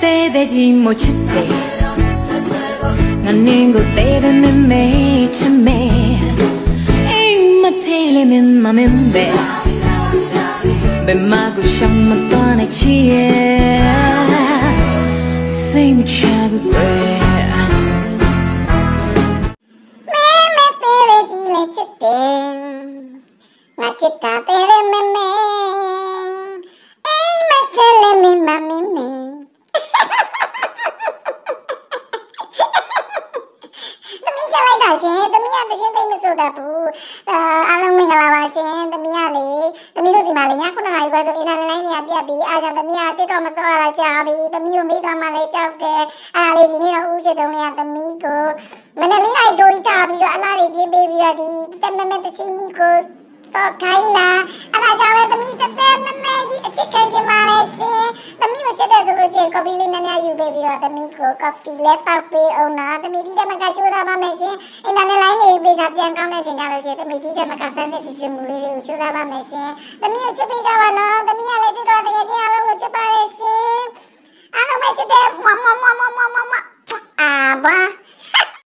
te de jimo chete na ningo te de me me che me in ma te le men ma men be be ma go sham ma ta na chi e same chab be me ma te le jimo chete na chita pe de me me တာရှင်သမီးကတရှင်သိမ့်မစိုးတတ်ဘူးအာအားလုံးမင်္ဂလာပါရှင်သမီးကလေသမီးတို့ဒီမှာလေည9နာရီပဲဆိုအင်တာနက်လိုင်းတွေကပြတ်ပြီးအားကြောင့်သမီးက TikTok မစောရတာကြာပြီသမီးကိုမိသားမလေးကြောက်တယ်အားလေဒီနေ့တော့ဦးချစ်တုံးလေးကသမီးကိုမနက်လေးလိုက်ဒိုးထားပြီးတော့အလားလေးပြင်းပေးပြီးတော့ဒီတမမတချင်းကြီးကိုတော့ခိုင်းလာအဲ့ဒါကြောင့်လည်းသမီးတက်တက်မမဲကြီးအချစ်ခံ ချင်းကော်ဖီလေးများများယူပေးပြီးတော့သမီးကိုကော်ဖီလေးတောက်ပေးအောင်နော်သမီးဒီတက်မကကြိုးစားပါမယ်ရှင်အင်တာနက်လိုင်းတွေပေးစားပြန်ကောင်းတဲ့ချိန်ကြလို့ရှိရင်သမီးဒီတက်မကဆန်းတဲ့ချစ်ချင်မှုလေးတွေကိုကြိုးစားပါမယ်ရှင်သမီးကိုချစ်ပေးကြပါနော်သမီးကလည်းဒီတော့တ